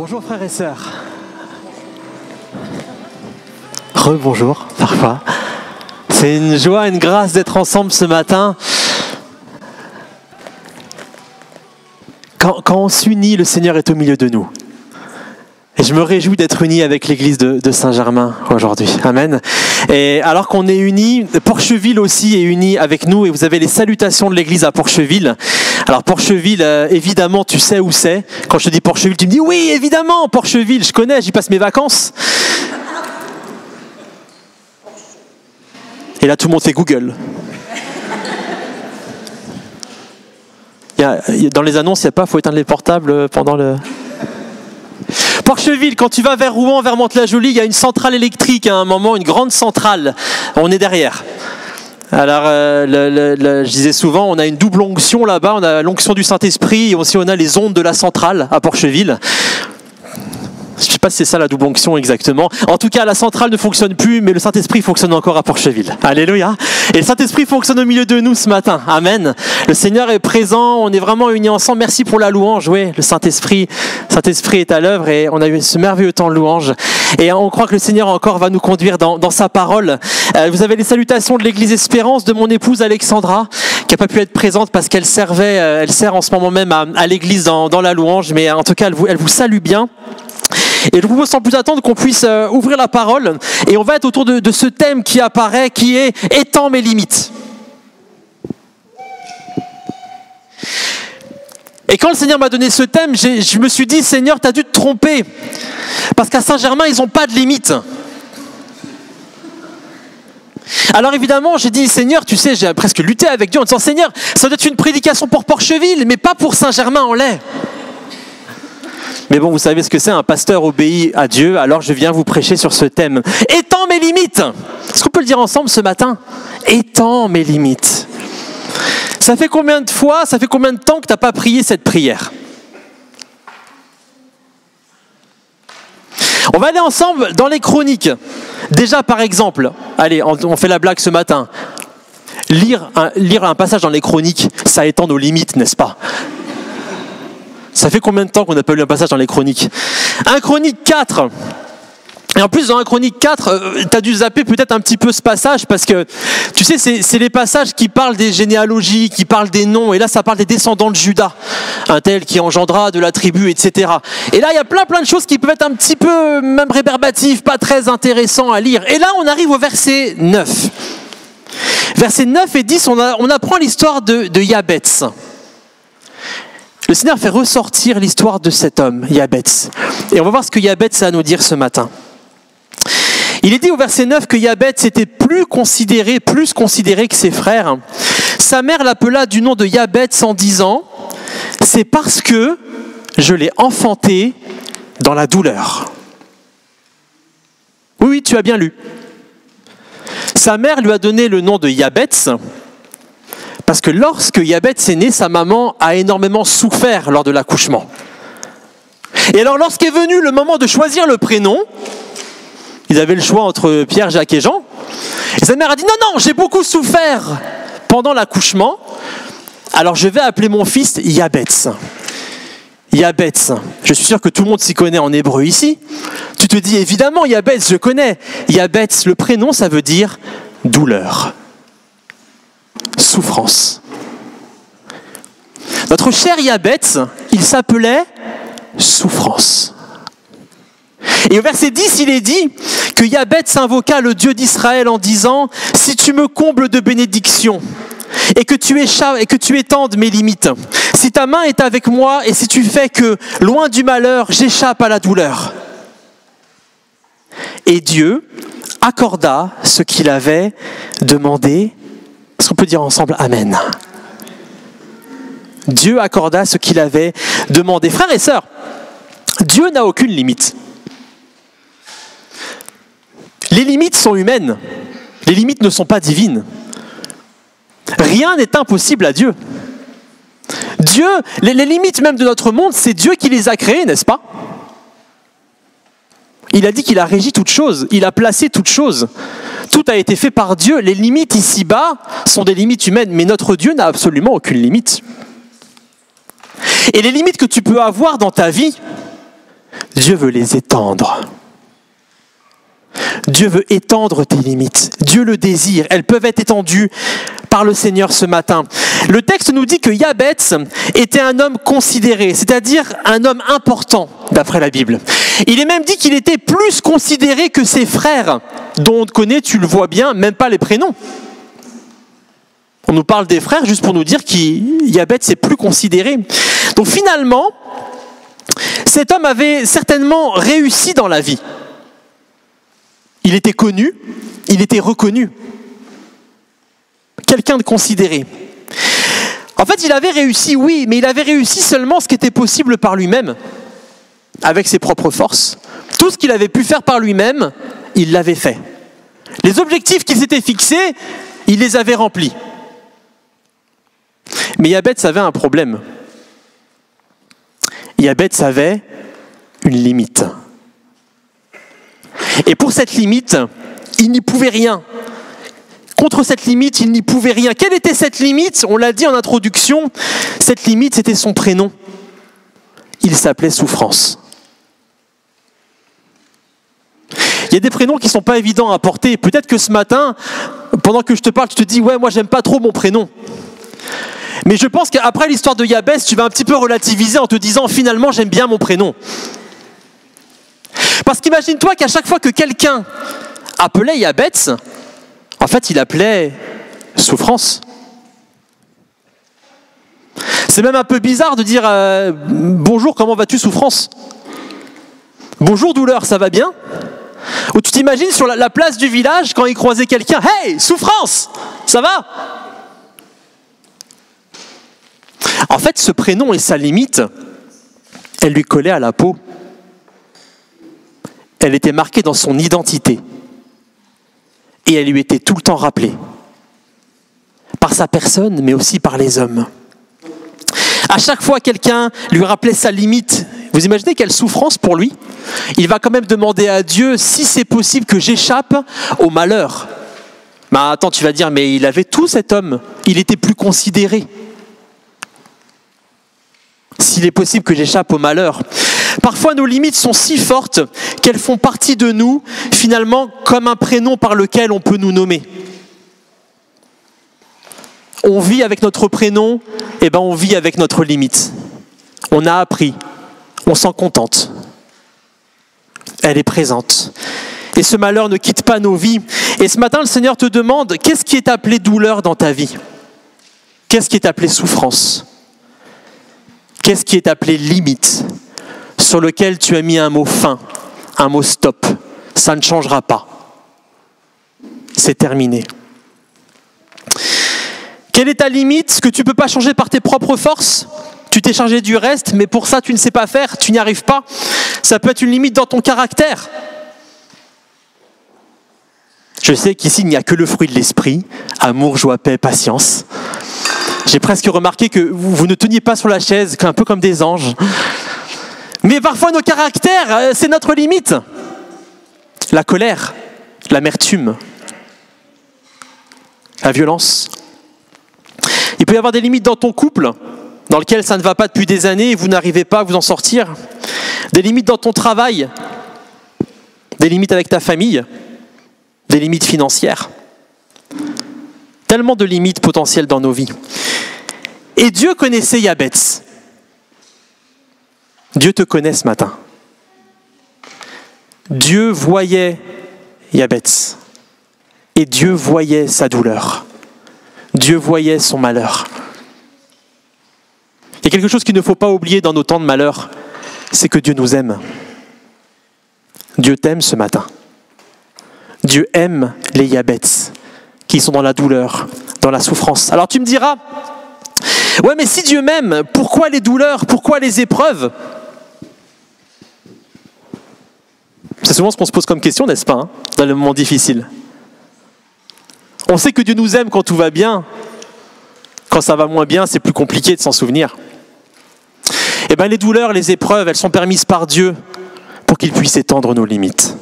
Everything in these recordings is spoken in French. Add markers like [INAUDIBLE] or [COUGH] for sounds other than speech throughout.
Bonjour frères et sœurs. Rebonjour, parfois. C'est une joie, une grâce d'être ensemble ce matin. Quand, on s'unit, le Seigneur est au milieu de nous. Et je me réjouis d'être uni avec l'église de, de Saint-Germain aujourd'hui. Amen. Et alors qu'on est unis, Porcheville aussi est uni avec nous et vous avez les salutations de l'église à Porcheville. Alors Porcheville, euh, évidemment, tu sais où c'est. Quand je te dis Porcheville, tu me dis oui, évidemment, Porcheville, je connais, j'y passe mes vacances. Et là, tout le monde fait Google. Dans les annonces, il n'y a pas, faut éteindre les portables pendant le... Porcheville, quand tu vas vers Rouen, vers Mantes-la-Jolie, il y a une centrale électrique à un moment, une grande centrale. On est derrière. Alors, euh, le- je disais souvent, on a une double onction là-bas. On a l'onction du Saint-Esprit et aussi on a les ondes de la centrale à Porcheville. Je ne sais pas si c'est ça la double onction exactement. En tout cas, la centrale ne fonctionne plus, mais le Saint-Esprit fonctionne encore à Porcheville. Alléluia. Et le Saint-Esprit fonctionne au milieu de nous ce matin. Amen. Le Seigneur est présent. On est vraiment unis ensemble. Merci pour la louange. Oui, le Saint-Esprit, Saint-Esprit est à l'œuvre et on a eu ce merveilleux temps de louange. Et on croit que le Seigneur encore va nous conduire dans, sa parole. Euh, vous avez les salutations de l'Église Espérance de mon épouse Alexandra, qui n'a pas pu être présente parce qu'elle servait, euh, elle sert en ce moment même à, à l'Église dans, dans la louange. Mais en tout cas, elle vous, elle vous salue bien. Et je vous propose sans plus attendre qu'on puisse euh, ouvrir la parole et on va être autour de, ce thème qui apparaît, qui est étant mes limites. Et quand le Seigneur m'a donné ce thème, je me suis dit, Seigneur, tu as dû te tromper. Parce qu'à Saint-Germain, ils n'ont pas de limites. Alors évidemment, j'ai dit, Seigneur, tu sais, j'ai presque lutté avec Dieu en disant, Seigneur, ça doit être une prédication pour Porcheville, mais pas pour Saint-Germain-en-Laye. Mais bon, vous savez ce que c'est, un pasteur obéit à Dieu, alors je viens vous prêcher sur ce thème. Étant mes limites Est-ce qu'on peut le dire ensemble ce matin? Étant mes limites. Ça fait combien de fois, ça fait combien de temps que tu n'as pas prié cette prière? On va aller ensemble dans les chroniques. Déjà, par exemple, allez, on on fait la blague ce matin. Lire un, lire un passage dans les chroniques, ça étend nos limites, n'est-ce pas? Ça fait combien de temps qu'on n'a pas lu un passage dans les chroniques Un chronique 4. Et en plus, dans un chronique 4, tu as dû zapper peut-être un petit peu ce passage parce que, tu sais, c'est les passages qui parlent des généalogies, qui parlent des noms. Et là, ça parle des descendants de Judas. Un tel qui engendra de la tribu, etc. Et là, il y a plein, plein de choses qui peuvent être un petit peu, même rébarbatives, pas très intéressants à lire. Et là, on arrive au verset 9. Versets 9 et 10, on, on apprend l'histoire de, de Yabetz. Le Seigneur fait ressortir l'histoire de cet homme, Yabetz. Et on va voir ce que Yabetz a à nous dire ce matin. Il est dit au verset 9 que Yabetz était plus considéré, plus considéré que ses frères. Sa mère l'appela du nom de Yabetz en disant C'est parce que je l'ai enfanté dans la douleur. Oui, tu as bien lu. Sa mère lui a donné le nom de Yabetz parce que lorsque Yabetz est né, sa maman a énormément souffert lors de l'accouchement. Et alors lorsqu'est venu le moment de choisir le prénom, ils avaient le choix entre Pierre, Jacques et Jean. Et sa mère a dit non, non, j'ai beaucoup souffert pendant l'accouchement, alors je vais appeler mon fils Yabetz. Yabetz, je suis sûr que tout le monde s'y connaît en hébreu ici. Tu te dis évidemment Yabetz, je connais. Yabetz, le prénom, ça veut dire douleur souffrance. Notre cher Yabetz, il s'appelait souffrance. Et au verset 10, il est dit que Yabetz invoqua le Dieu d'Israël en disant Si tu me combles de bénédictions et que tu écha- et que tu étendes mes limites, si ta main est avec moi et si tu fais que, loin du malheur, j'échappe à la douleur. Et Dieu accorda ce qu'il avait demandé est-ce qu'on peut dire ensemble Amen? Dieu accorda ce qu'il avait demandé. Frères et sœurs, Dieu n'a aucune limite. Les limites sont humaines. Les limites ne sont pas divines. Rien n'est impossible à Dieu. Dieu, les, limites même de notre monde, c'est Dieu qui les a créées, n'est-ce pas? Il a dit qu'il a régi toutes choses, il a placé toutes choses. Tout a été fait par Dieu. Les limites ici-bas sont des limites humaines, mais notre Dieu n'a absolument aucune limite. Et les limites que tu peux avoir dans ta vie, Dieu veut les étendre. Dieu veut étendre tes limites. Dieu le désire. Elles peuvent être étendues par le Seigneur ce matin. Le texte nous dit que Yabetz était un homme considéré, c'est-à-dire un homme important d'après la Bible. Il est même dit qu'il était plus considéré que ses frères, dont on connaît, tu le vois bien, même pas les prénoms. On nous parle des frères juste pour nous dire qu'Yabetz est plus considéré. Donc finalement, cet homme avait certainement réussi dans la vie. Il était connu, il était reconnu. Quelqu'un de considéré. En fait, il avait réussi, oui, mais il avait réussi seulement ce qui était possible par lui-même, avec ses propres forces. Tout ce qu'il avait pu faire par lui-même, il l'avait fait. Les objectifs qu'il s'était fixés, il les avait remplis. Mais Yabetz avait un problème. Yabetz avait une limite. Et pour cette limite, il n'y pouvait rien. Contre cette limite, il n'y pouvait rien. Quelle était cette limite? On l'a dit en introduction, cette limite, c'était son prénom. Il s'appelait Souffrance. Il y a des prénoms qui ne sont pas évidents à porter. Peut-être que ce matin, pendant que je te parle, tu te dis, ouais, moi, j'aime pas trop mon prénom. Mais je pense qu'après l'histoire de Yabès, tu vas un petit peu relativiser en te disant, finalement, j'aime bien mon prénom. Parce qu'imagine-toi qu'à chaque fois que quelqu'un appelait Yabetz, en fait, il appelait souffrance. C'est même un peu bizarre de dire euh, bonjour, comment vas-tu, souffrance? Bonjour, douleur, ça va bien? Ou tu t'imagines sur la, place du village quand il croisait quelqu'un Hey, souffrance! Ça va? En fait, ce prénom et sa limite, elle lui collait à la peau elle était marquée dans son identité. Et elle lui était tout le temps rappelée. Par sa personne, mais aussi par les hommes. À chaque fois, quelqu'un lui rappelait sa limite. Vous imaginez quelle souffrance pour lui? Il va quand même demander à Dieu si c'est possible que j'échappe au malheur. Mais attends, tu vas dire, mais il avait tout cet homme. Il était plus considéré. S'il est possible que j'échappe au malheur. Parfois nos limites sont si fortes qu'elles font partie de nous, finalement, comme un prénom par lequel on peut nous nommer. On vit avec notre prénom, et eh ben on vit avec notre limite. On a appris, on s'en contente. Elle est présente. Et ce malheur ne quitte pas nos vies. Et ce matin, le Seigneur te demande, qu'est-ce qui est appelé douleur dans ta vie? Qu'est-ce qui est appelé souffrance? Qu'est-ce qui est appelé limite? Sur lequel tu as mis un mot fin, un mot stop. Ça ne changera pas. C'est terminé. Quelle est ta limite Ce que tu ne peux pas changer par tes propres forces? Tu t'es chargé du reste, mais pour ça tu ne sais pas faire, tu n'y arrives pas. Ça peut être une limite dans ton caractère. Je sais qu'ici il n'y a que le fruit de l'esprit, amour, joie, paix, patience. J'ai presque remarqué que vous, ne teniez pas sur la chaise, un peu comme des anges. Mais parfois nos caractères, euh, c'est notre limite. La colère, l'amertume, la violence. Il peut y avoir des limites dans ton couple, dans lequel ça ne va pas depuis des années et vous n'arrivez pas à vous en sortir. Des limites dans ton travail, des limites avec ta famille, des limites financières. Tellement de limites potentielles dans nos vies. Et Dieu connaissait Yabetz. Dieu te connaît ce matin. Dieu voyait Yabetz et Dieu voyait sa douleur. Dieu voyait son malheur. Il y a quelque chose qu'il ne faut pas oublier dans nos temps de malheur, c'est que Dieu nous aime. Dieu t'aime ce matin. Dieu aime les Yabetz qui sont dans la douleur, dans la souffrance. Alors tu me diras, ouais mais si Dieu m'aime, pourquoi les douleurs, pourquoi les épreuves? C'est souvent ce qu'on se pose comme question, n'est-ce pas, hein, dans les moments difficiles. On sait que Dieu nous aime quand tout va bien. Quand ça va moins bien, c'est plus compliqué de s'en souvenir. Eh bien, les douleurs, les épreuves, elles sont permises par Dieu pour qu'il puisse étendre nos limites.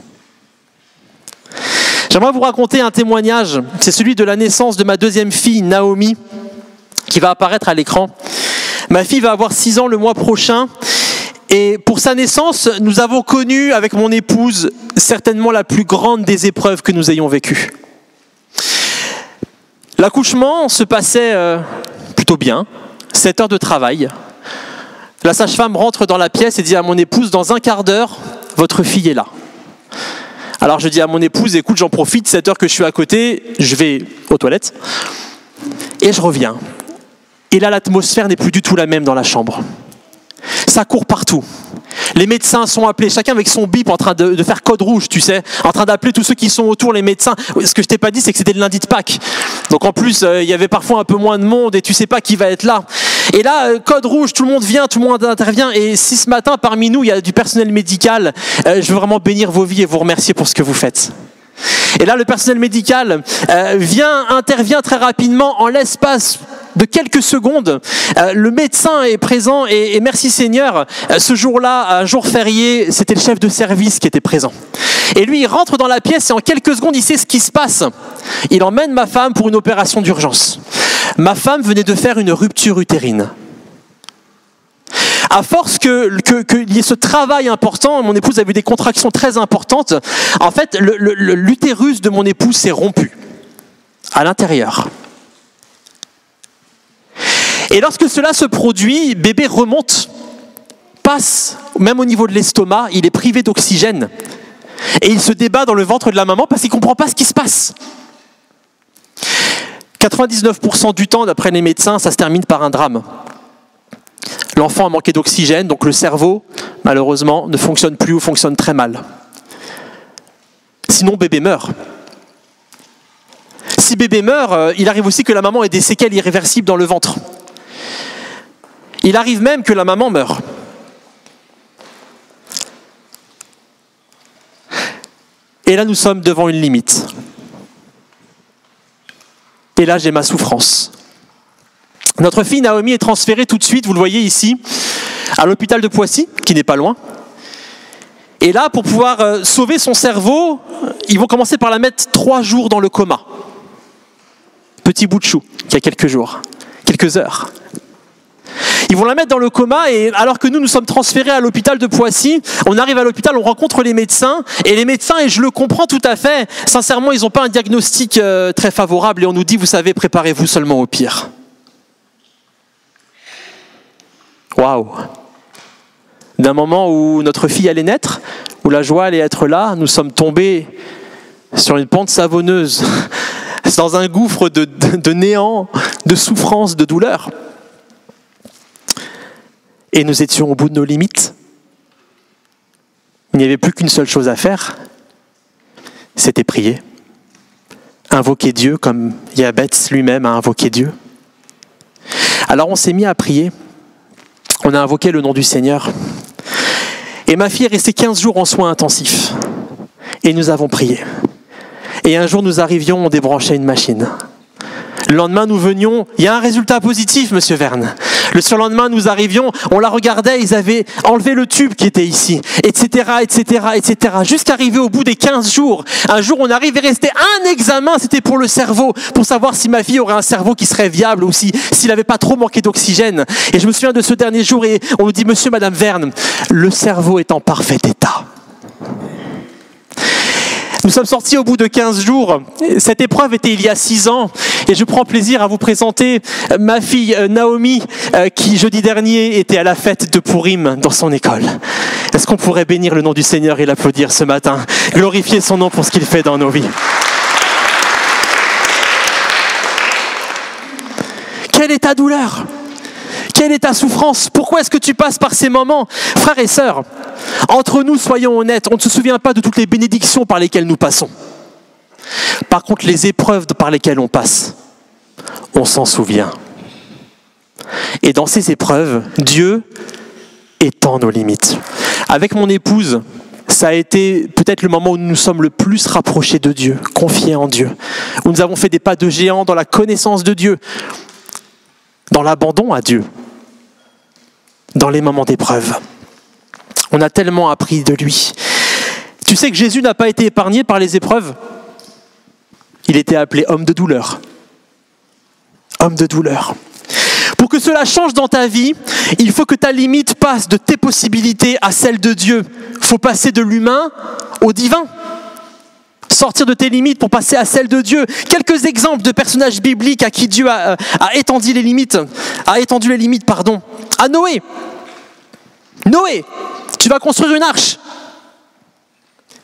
J'aimerais vous raconter un témoignage. C'est celui de la naissance de ma deuxième fille, Naomi, qui va apparaître à l'écran. Ma fille va avoir 6 ans le mois prochain Et pour sa naissance, nous avons connu avec mon épouse certainement la plus grande des épreuves que nous ayons vécues. L'accouchement se passait euh, plutôt bien, 7 heures de travail. La sage-femme rentre dans la pièce et dit à mon épouse, dans un quart d'heure, votre fille est là. Alors je dis à mon épouse, écoute, j'en profite, 7 heures que je suis à côté, je vais aux toilettes. Et je reviens. Et là, l'atmosphère n'est plus du tout la même dans la chambre. Ça court partout. Les médecins sont appelés, chacun avec son bip en train de, faire code rouge, tu sais, en train d'appeler tous ceux qui sont autour, les médecins. Ce que je t'ai pas dit, c'est que c'était le lundi de Pâques. Donc en plus, euh, il y avait parfois un peu moins de monde et tu sais pas qui va être là. Et là, euh, code rouge, tout le monde vient, tout le monde intervient. Et si ce matin, parmi nous, il y a du personnel médical, euh, je veux vraiment bénir vos vies et vous remercier pour ce que vous faites. Et là, le personnel médical vient, intervient très rapidement en l'espace de quelques secondes. Euh, le médecin est présent et, merci Seigneur, euh, ce jour-là, un jour férié, c'était le chef de service qui était présent. Et lui, il rentre dans la pièce et en quelques secondes, il sait ce qui se passe. Il emmène ma femme pour une opération d'urgence. Ma femme venait de faire une rupture utérine. À force qu'il y ait ce travail important, mon épouse a eu des contractions très importantes. En fait, l'utérus de mon épouse s'est rompu à l'intérieur. Et lorsque cela se produit, bébé remonte, passe, même au niveau de l'estomac, il est privé d'oxygène. Et il se débat dans le ventre de la maman parce qu'il ne comprend pas ce qui se passe. 99% du temps, d'après les médecins, ça se termine par un drame. L'enfant a manqué d'oxygène, donc le cerveau, malheureusement, ne fonctionne plus ou fonctionne très mal. Sinon, bébé meurt. Si bébé meurt, euh, il arrive aussi que la maman ait des séquelles irréversibles dans le ventre. Il arrive même que la maman meure. Et là, nous sommes devant une limite. Et là, j'ai ma souffrance. Notre fille Naomi est transférée tout de suite, vous le voyez ici, à l'hôpital de Poissy, qui n'est pas loin. Et là, pour pouvoir euh, sauver son cerveau, ils vont commencer par la mettre trois jours dans le coma. Petit bout de chou, il y a quelques jours, quelques heures. Ils vont la mettre dans le coma et alors que nous nous sommes transférés à l'hôpital de Poissy, on arrive à l'hôpital, on rencontre les médecins et les médecins, et je le comprends tout à fait, sincèrement, ils n'ont pas un diagnostic euh, très favorable et on nous dit, vous savez, préparez-vous seulement au pire. Waouh D'un moment où notre fille allait naître, où la joie allait être là, nous sommes tombés sur une pente savonneuse, [LAUGHS] dans un gouffre de néant, de souffrance, de douleur et nous étions au bout de nos limites. Il n'y avait plus qu'une seule chose à faire, c'était prier. Invoquer Dieu comme Yabetz lui-même a invoqué Dieu. Alors on s'est mis à prier. On a invoqué le nom du Seigneur. Et ma fille est restée 15 jours en soins intensifs. Et nous avons prié. Et un jour nous arrivions, on débranchait une machine. Le lendemain, nous venions, il y a un résultat positif, monsieur Verne. Le surlendemain, nous arrivions, on la regardait, ils avaient enlevé le tube qui était ici, etc., etc., etc., jusqu'à arriver au bout des 15 jours. Un jour, on arrive et restait un examen, c'était pour le cerveau, pour savoir si ma fille aurait un cerveau qui serait viable ou si, s'il n'avait pas trop manqué d'oxygène. Et je me souviens de ce dernier jour et on nous dit, monsieur, madame Verne, le cerveau est en parfait état. Nous sommes sortis au bout de 15 jours. Cette épreuve était il y a 6 ans et je prends plaisir à vous présenter ma fille euh, Naomi euh, qui jeudi dernier était à la fête de Purim dans son école. Est-ce qu'on pourrait bénir le nom du Seigneur et l'applaudir ce matin? Glorifier son nom pour ce qu'il fait dans nos vies. Quelle est ta douleur? Quelle est ta souffrance? Pourquoi est-ce que tu passes par ces moments? Frères et sœurs, entre nous, soyons honnêtes, on ne se souvient pas de toutes les bénédictions par lesquelles nous passons. Par contre, les épreuves par lesquelles on passe, on s'en souvient. Et dans ces épreuves, Dieu étend nos limites. Avec mon épouse, ça a été peut-être le moment où nous nous sommes le plus rapprochés de Dieu, confiés en Dieu, où nous avons fait des pas de géant dans la connaissance de Dieu, dans l'abandon à Dieu dans les moments d'épreuve. On a tellement appris de lui. Tu sais que Jésus n'a pas été épargné par les épreuves. Il était appelé homme de douleur. Homme de douleur. Pour que cela change dans ta vie, il faut que ta limite passe de tes possibilités à celle de Dieu. Il faut passer de l'humain au divin. Sortir de tes limites pour passer à celle de Dieu. Quelques exemples de personnages bibliques à qui Dieu a, a étendu les limites, a étendu les limites, pardon. À Noé. Noé, tu vas construire une arche.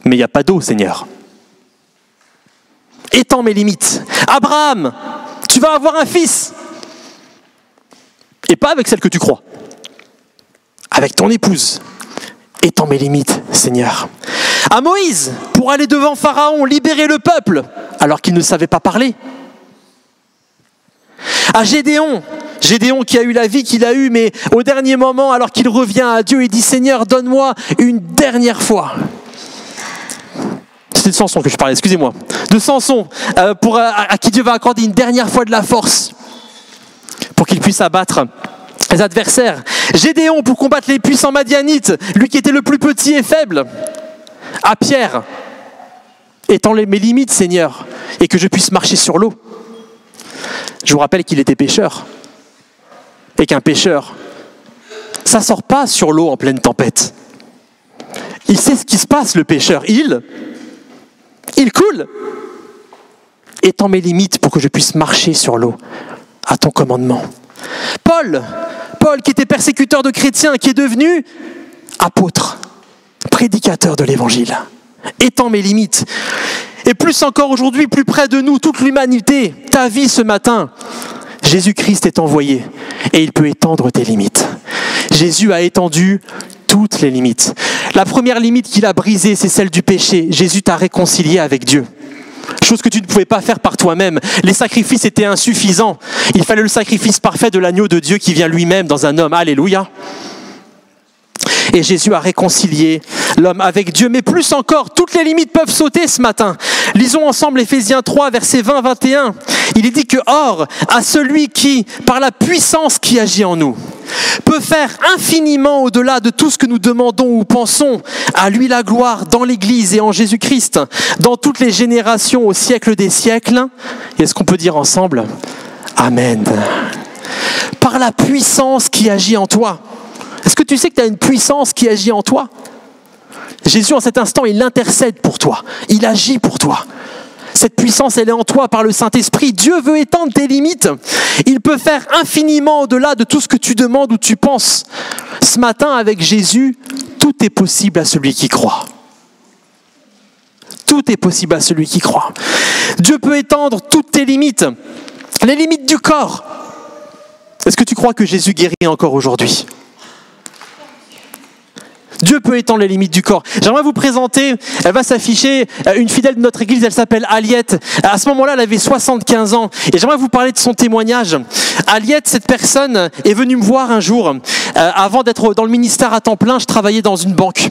Mais il n'y a pas d'eau, Seigneur. Étends mes limites. Abraham, tu vas avoir un fils. Et pas avec celle que tu crois. Avec ton épouse. Étends mes limites, Seigneur. À Moïse, pour aller devant Pharaon, libérer le peuple, alors qu'il ne savait pas parler. À Gédéon, Gédéon qui a eu la vie qu'il a eue, mais au dernier moment, alors qu'il revient à Dieu, il dit Seigneur, donne-moi une dernière fois. C'était de Samson que je parlais, excusez-moi. De Samson, euh, pour, à, à qui Dieu va accorder une dernière fois de la force, pour qu'il puisse abattre les adversaires. Gédéon pour combattre les puissants madianites, lui qui était le plus petit et faible. À Pierre, étant mes limites, Seigneur, et que je puisse marcher sur l'eau. Je vous rappelle qu'il était pêcheur. Et qu'un pêcheur, ça sort pas sur l'eau en pleine tempête. Il sait ce qui se passe, le pêcheur. Il, il coule. Étends mes limites pour que je puisse marcher sur l'eau à ton commandement. Paul, Paul qui était persécuteur de chrétiens, qui est devenu apôtre, prédicateur de l'évangile. Étends mes limites. Et plus encore aujourd'hui, plus près de nous, toute l'humanité, ta vie ce matin, Jésus-Christ est envoyé et il peut étendre tes limites. Jésus a étendu toutes les limites. La première limite qu'il a brisée, c'est celle du péché. Jésus t'a réconcilié avec Dieu. Chose que tu ne pouvais pas faire par toi-même. Les sacrifices étaient insuffisants. Il fallait le sacrifice parfait de l'agneau de Dieu qui vient lui-même dans un homme. Alléluia. Et Jésus a réconcilié l'homme avec Dieu. Mais plus encore, toutes les limites peuvent sauter ce matin. Lisons ensemble Éphésiens 3, versets 20-21. Il est dit que, or, à celui qui, par la puissance qui agit en nous, peut faire infiniment au-delà de tout ce que nous demandons ou pensons, à lui la gloire dans l'Église et en Jésus-Christ, dans toutes les générations au siècle des siècles. Est-ce qu'on peut dire ensemble Amen. Par la puissance qui agit en toi. Est-ce que tu sais que tu as une puissance qui agit en toi? Jésus, en cet instant, il intercède pour toi. Il agit pour toi. Cette puissance, elle est en toi par le Saint-Esprit. Dieu veut étendre tes limites. Il peut faire infiniment au-delà de tout ce que tu demandes ou tu penses. Ce matin, avec Jésus, tout est possible à celui qui croit. Tout est possible à celui qui croit. Dieu peut étendre toutes tes limites, les limites du corps. Est-ce que tu crois que Jésus guérit encore aujourd'hui? Dieu peut étendre les limites du corps. J'aimerais vous présenter, elle va s'afficher, une fidèle de notre église, elle s'appelle Aliette. À ce moment-là, elle avait 75 ans. Et j'aimerais vous parler de son témoignage. Aliette, cette personne, est venue me voir un jour. Euh, avant d'être dans le ministère à temps plein, je travaillais dans une banque.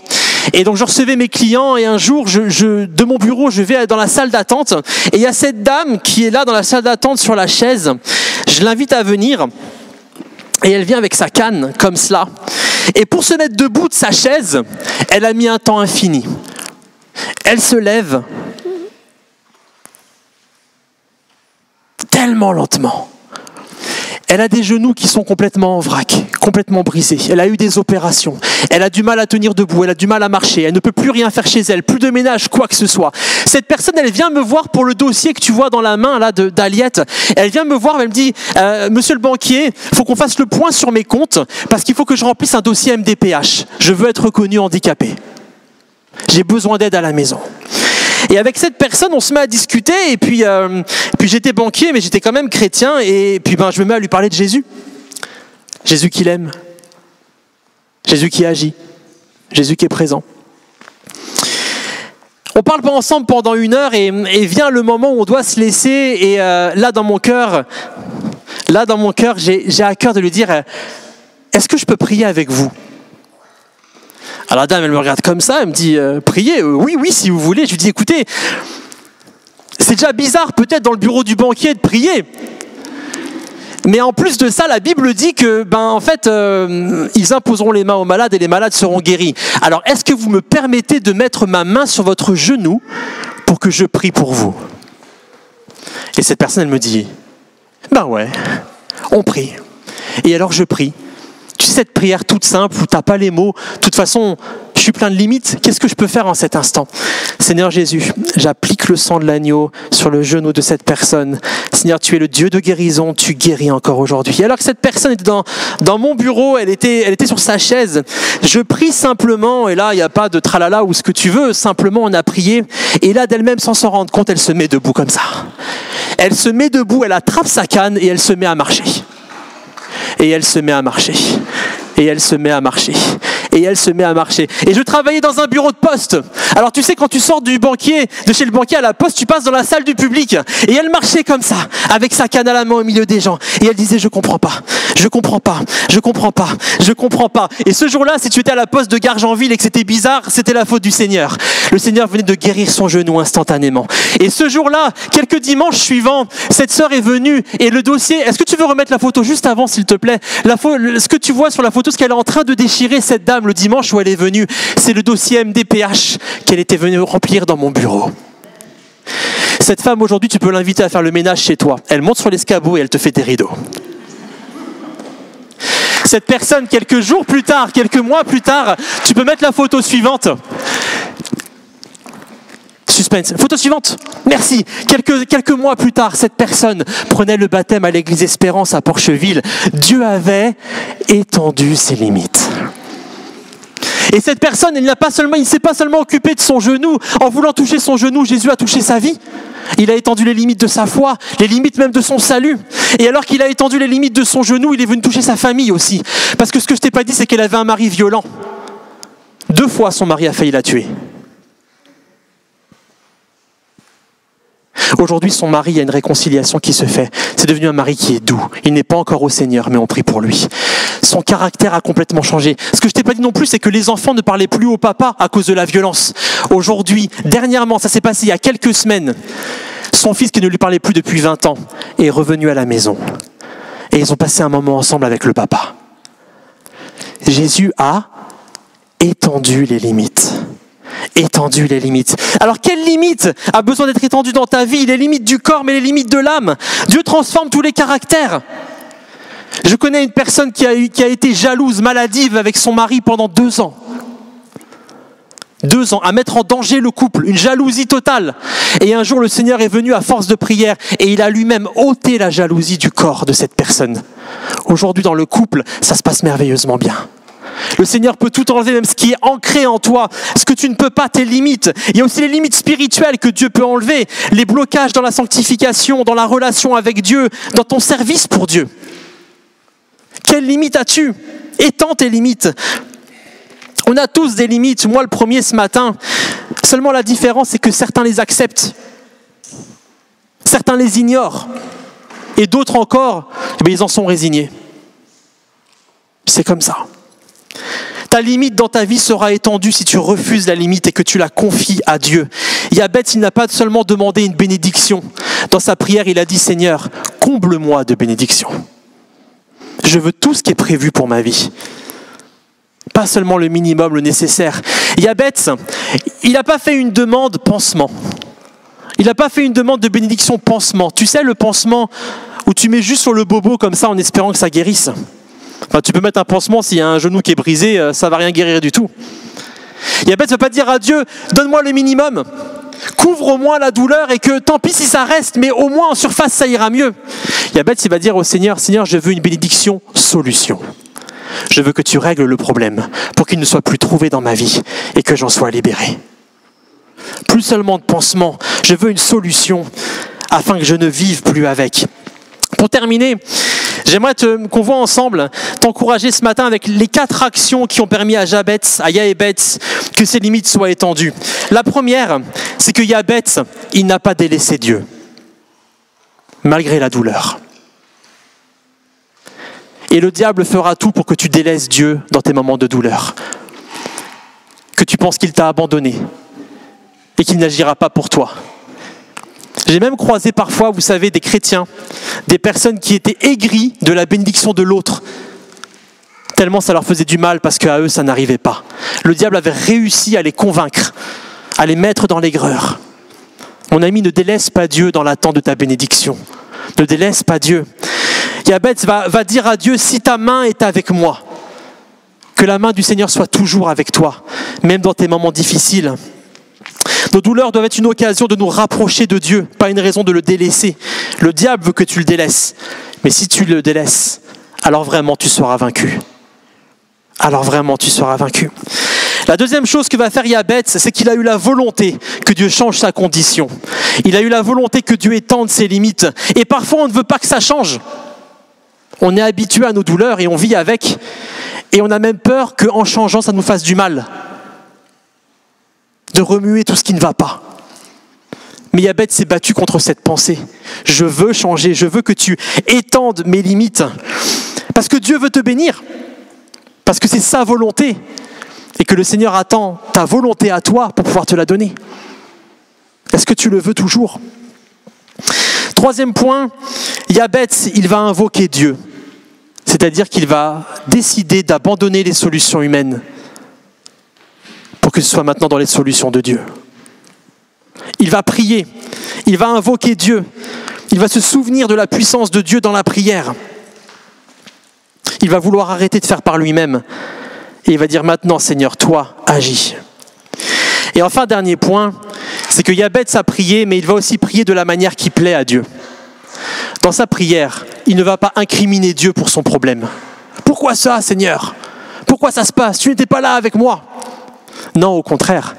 Et donc je recevais mes clients et un jour, de mon bureau, je vais dans la salle d'attente. Et il y a cette dame qui est là dans la salle d'attente sur la chaise. Je l'invite à venir. Et elle vient avec sa canne, comme cela. Et pour se mettre debout de sa chaise, elle a mis un temps infini. Elle se lève tellement lentement. Elle a des genoux qui sont complètement en vrac, complètement brisés. Elle a eu des opérations. Elle a du mal à tenir debout. Elle a du mal à marcher. Elle ne peut plus rien faire chez elle. Plus de ménage, quoi que ce soit. Cette personne, elle vient me voir pour le dossier que tu vois dans la main là d'Aliette. Elle vient me voir. Elle me dit, euh, Monsieur le banquier, faut qu'on fasse le point sur mes comptes parce qu'il faut que je remplisse un dossier MDPH. Je veux être reconnu handicapé. J'ai besoin d'aide à la maison. Et avec cette personne, on se met à discuter. Et puis, euh, puis j'étais banquier, mais j'étais quand même chrétien. Et puis, ben, je me mets à lui parler de Jésus. Jésus qui l'aime. Jésus qui agit. Jésus qui est présent. On parle pas ensemble pendant une heure et, vient le moment où on doit se laisser. Et euh, là, dans mon cœur, là, dans mon cœur, j'ai à cœur de lui dire euh, Est-ce que je peux prier avec vous? Alors la dame, elle me regarde comme ça, elle me dit, euh, priez, oui, oui, si vous voulez. Je lui dis, écoutez, c'est déjà bizarre peut-être dans le bureau du banquier de prier. Mais en plus de ça, la Bible dit que, ben, en fait, euh, ils imposeront les mains aux malades et les malades seront guéris. Alors, est-ce que vous me permettez de mettre ma main sur votre genou pour que je prie pour vous? Et cette personne, elle me dit, ben ouais, on prie. Et alors je prie. Tu sais, cette prière toute simple où tu n'as pas les mots. De toute façon, je suis plein de limites. Qu'est-ce que je peux faire en cet instant? Seigneur Jésus, j'applique le sang de l'agneau sur le genou de cette personne. Seigneur, tu es le Dieu de guérison, tu guéris encore aujourd'hui. Alors que cette personne était dans, dans mon bureau, elle était, elle était sur sa chaise, je prie simplement, et là, il n'y a pas de tralala ou ce que tu veux, simplement on a prié. Et là, d'elle-même, sans s'en rendre compte, elle se met debout comme ça. Elle se met debout, elle attrape sa canne et elle se met à marcher. Et elle se met à marcher. Et elle se met à marcher et elle se met à marcher. Et je travaillais dans un bureau de poste. Alors tu sais, quand tu sors du banquier, de chez le banquier à la poste, tu passes dans la salle du public. Et elle marchait comme ça, avec sa canne à la main au milieu des gens. Et elle disait, je comprends pas, je comprends pas, je comprends pas, je comprends pas. Et ce jour-là, si tu étais à la poste de Gargenville et que c'était bizarre, c'était la faute du Seigneur. Le Seigneur venait de guérir son genou instantanément. Et ce jour-là, quelques dimanches suivants, cette sœur est venue et le dossier, est-ce que tu veux remettre la photo juste avant, s'il te plaît? La ce que tu vois sur la photo, ce qu'elle est en train de déchirer, cette dame, le dimanche où elle est venue, c'est le dossier MDPH qu'elle était venue remplir dans mon bureau. Cette femme, aujourd'hui, tu peux l'inviter à faire le ménage chez toi. Elle monte sur l'escabeau et elle te fait des rideaux. Cette personne, quelques jours plus tard, quelques mois plus tard, tu peux mettre la photo suivante. Suspense. Photo suivante. Merci. Quelques, quelques mois plus tard, cette personne prenait le baptême à l'église Espérance à Porcheville. Dieu avait étendu ses limites. Et cette personne, il n'a pas seulement, il ne s'est pas seulement occupé de son genou. En voulant toucher son genou, Jésus a touché sa vie. Il a étendu les limites de sa foi, les limites même de son salut. Et alors qu'il a étendu les limites de son genou, il est venu toucher sa famille aussi. Parce que ce que je t'ai pas dit, c'est qu'elle avait un mari violent. Deux fois, son mari a failli la tuer. Aujourd'hui, son mari, a une réconciliation qui se fait. C'est devenu un mari qui est doux. Il n'est pas encore au Seigneur, mais on prie pour lui. Son caractère a complètement changé. Ce que je t'ai pas dit non plus, c'est que les enfants ne parlaient plus au papa à cause de la violence. Aujourd'hui, dernièrement, ça s'est passé il y a quelques semaines, son fils qui ne lui parlait plus depuis 20 ans est revenu à la maison. Et ils ont passé un moment ensemble avec le papa. Jésus a étendu les limites étendu les limites. Alors quelle limite a besoin d'être étendue dans ta vie? Les limites du corps, mais les limites de l'âme. Dieu transforme tous les caractères. Je connais une personne qui a, qui a été jalouse, maladive avec son mari pendant deux ans. Deux ans, à mettre en danger le couple, une jalousie totale. Et un jour, le Seigneur est venu à force de prière et il a lui-même ôté la jalousie du corps de cette personne. Aujourd'hui, dans le couple, ça se passe merveilleusement bien. Le Seigneur peut tout enlever, même ce qui est ancré en toi, ce que tu ne peux pas, tes limites. Il y a aussi les limites spirituelles que Dieu peut enlever, les blocages dans la sanctification, dans la relation avec Dieu, dans ton service pour Dieu. Quelles limites as-tu? Étends tes limites. On a tous des limites, moi le premier ce matin. Seulement la différence, c'est que certains les acceptent, certains les ignorent, et d'autres encore, eh ils en sont résignés. C'est comme ça. Ta limite dans ta vie sera étendue si tu refuses la limite et que tu la confies à Dieu. Yabet, il n'a pas seulement demandé une bénédiction. Dans sa prière, il a dit, Seigneur, comble-moi de bénédictions. Je veux tout ce qui est prévu pour ma vie. Pas seulement le minimum, le nécessaire. Yabet, il n'a pas fait une demande pansement. Il n'a pas fait une demande de bénédiction pansement. Tu sais, le pansement où tu mets juste sur le bobo comme ça en espérant que ça guérisse tu peux mettre un pansement s'il y a un genou qui est brisé, euh, ça va rien guérir du tout. Yabet ne veut pas dire à Dieu, donne-moi le minimum, couvre au moins la douleur et que tant pis si ça reste, mais au moins en surface ça ira mieux. Yabet, il va dire au Seigneur, Seigneur, je veux une bénédiction solution. Je veux que tu règles le problème pour qu'il ne soit plus trouvé dans ma vie et que j'en sois libéré. Plus seulement de pansement, je veux une solution afin que je ne vive plus avec. Pour terminer, J'aimerais qu'on voit ensemble, t'encourager ce matin avec les quatre actions qui ont permis à Jabet, à Yahébet, que ses limites soient étendues. La première, c'est que Yabet, il n'a pas délaissé Dieu, malgré la douleur. Et le diable fera tout pour que tu délaisses Dieu dans tes moments de douleur. Que tu penses qu'il t'a abandonné et qu'il n'agira pas pour toi. J'ai même croisé parfois, vous savez, des chrétiens, des personnes qui étaient aigris de la bénédiction de l'autre, tellement ça leur faisait du mal parce qu'à eux, ça n'arrivait pas. Le diable avait réussi à les convaincre, à les mettre dans l'aigreur. Mon ami, ne délaisse pas Dieu dans l'attente de ta bénédiction. Ne délaisse pas Dieu. Yabetz va dire à Dieu, si ta main est avec moi, que la main du Seigneur soit toujours avec toi, même dans tes moments difficiles. Nos douleurs doivent être une occasion de nous rapprocher de Dieu, pas une raison de le délaisser. Le diable veut que tu le délaisses, mais si tu le délaisses, alors vraiment tu seras vaincu. Alors vraiment tu seras vaincu. La deuxième chose que va faire Yabetz, c'est qu'il a eu la volonté que Dieu change sa condition. Il a eu la volonté que Dieu étende ses limites. Et parfois on ne veut pas que ça change. On est habitué à nos douleurs et on vit avec. Et on a même peur qu'en changeant, ça nous fasse du mal de remuer tout ce qui ne va pas. Mais Yabet s'est battu contre cette pensée. Je veux changer, je veux que tu étendes mes limites. Parce que Dieu veut te bénir. Parce que c'est sa volonté. Et que le Seigneur attend ta volonté à toi pour pouvoir te la donner. Est-ce que tu le veux toujours? Troisième point, Yabet, il va invoquer Dieu. C'est-à-dire qu'il va décider d'abandonner les solutions humaines pour que ce soit maintenant dans les solutions de Dieu. Il va prier, il va invoquer Dieu, il va se souvenir de la puissance de Dieu dans la prière. Il va vouloir arrêter de faire par lui-même et il va dire maintenant Seigneur, toi, agis. Et enfin, dernier point, c'est que Yabetz a prié, mais il va aussi prier de la manière qui plaît à Dieu. Dans sa prière, il ne va pas incriminer Dieu pour son problème. Pourquoi ça, Seigneur? Pourquoi ça se passe? Tu n'étais pas là avec moi. Non, au contraire.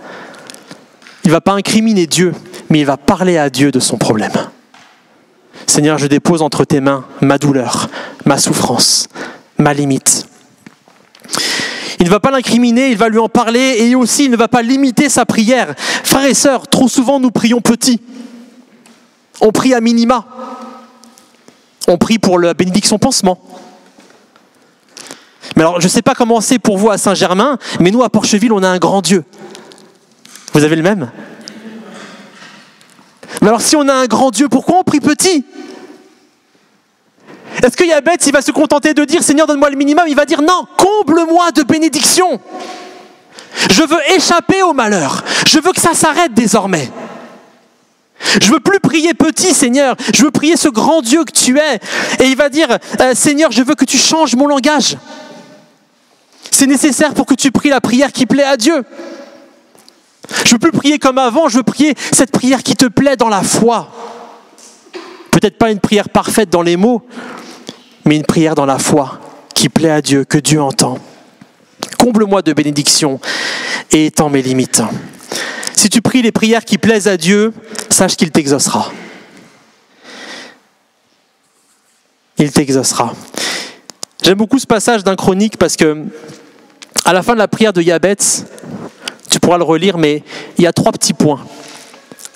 Il ne va pas incriminer Dieu, mais il va parler à Dieu de son problème. Seigneur, je dépose entre tes mains ma douleur, ma souffrance, ma limite. Il ne va pas l'incriminer, il va lui en parler et aussi il ne va pas limiter sa prière. Frères et sœurs, trop souvent nous prions petit. On prie à minima. On prie pour la bénédiction pansement. Mais alors, je ne sais pas comment c'est pour vous à Saint-Germain, mais nous, à Porcheville, on a un grand Dieu. Vous avez le même? Mais alors, si on a un grand Dieu, pourquoi on prie petit? Est-ce qu'il y a bête, il va se contenter de dire Seigneur, donne-moi le minimum Il va dire Non, comble-moi de bénédictions. Je veux échapper au malheur. Je veux que ça s'arrête désormais. Je veux plus prier petit, Seigneur. Je veux prier ce grand Dieu que tu es. Et il va dire, euh, Seigneur, je veux que tu changes mon langage. C'est nécessaire pour que tu pries la prière qui plaît à Dieu. Je veux plus prier comme avant, je veux prier cette prière qui te plaît dans la foi. Peut-être pas une prière parfaite dans les mots, mais une prière dans la foi qui plaît à Dieu, que Dieu entend. Comble-moi de bénédictions et étends mes limites. Si tu pries les prières qui plaisent à Dieu, sache qu'il t'exaucera. Il t'exaucera. J'aime beaucoup ce passage d'un chronique parce que à la fin de la prière de Yabetz, tu pourras le relire, mais il y a trois petits points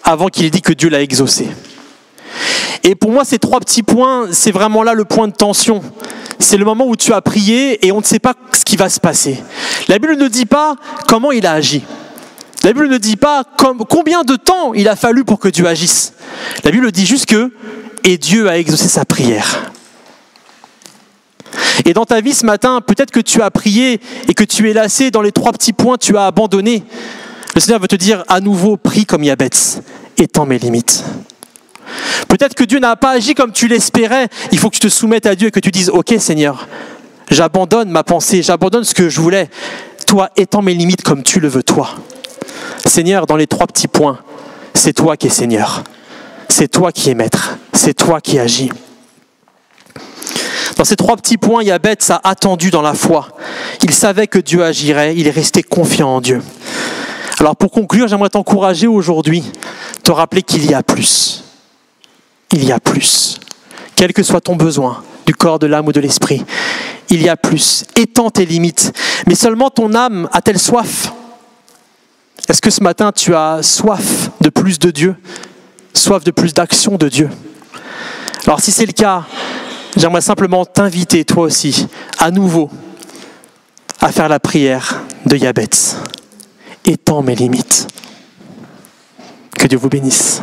avant qu'il ait dit que Dieu l'a exaucé. Et pour moi, ces trois petits points, c'est vraiment là le point de tension. C'est le moment où tu as prié et on ne sait pas ce qui va se passer. La Bible ne dit pas comment il a agi. La Bible ne dit pas combien de temps il a fallu pour que Dieu agisse. La Bible dit juste que et Dieu a exaucé sa prière. Et dans ta vie ce matin, peut-être que tu as prié et que tu es lassé dans les trois petits points, tu as abandonné. Le Seigneur veut te dire à nouveau, prie comme Yabetz, étends mes limites. Peut-être que Dieu n'a pas agi comme tu l'espérais. Il faut que tu te soumettes à Dieu et que tu dises, OK Seigneur, j'abandonne ma pensée, j'abandonne ce que je voulais. Toi, étends mes limites comme tu le veux, toi. Seigneur, dans les trois petits points, c'est toi qui es Seigneur. C'est toi qui es maître. C'est toi qui agis. Dans ces trois petits points, Yabet a attendu dans la foi. Il savait que Dieu agirait, il est resté confiant en Dieu. Alors pour conclure, j'aimerais t'encourager aujourd'hui, te rappeler qu'il y a plus. Il y a plus. Quel que soit ton besoin, du corps, de l'âme ou de l'esprit, il y a plus. Étends tes limites. Mais seulement ton âme a-t-elle soif? Est-ce que ce matin tu as soif de plus de Dieu? Soif de plus d'action de Dieu? Alors si c'est le cas, J'aimerais simplement t'inviter, toi aussi, à nouveau, à faire la prière de Yabetz. Étends mes limites. Que Dieu vous bénisse.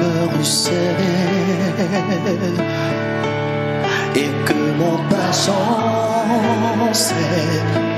Me russer et que mon patience est